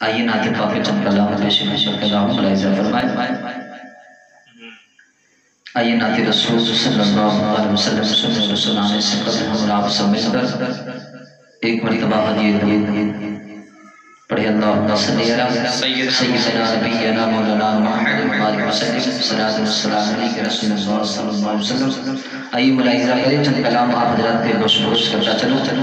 آئیے نعت پاک چند کلام پیش مشر کلام ملاحظہ فرمائے۔ آئیے نعت رسول صلی اللہ علیہ وسلم سننے رسول آنے سے قبل ہم آپ سمجھ کر ایک مرتبہ حدیث پڑھے اللہ صلی اللہ سیدنا، نبینا، مولانا محمد وآلہ وسلم صلاة والسلام علیہ رسول اللہ صلی اللہ علیہ وسلم۔ آئیے ملاحظہ کریں، چند کلام آپ حضرات کے گوش گوش کرتا چلو چلو۔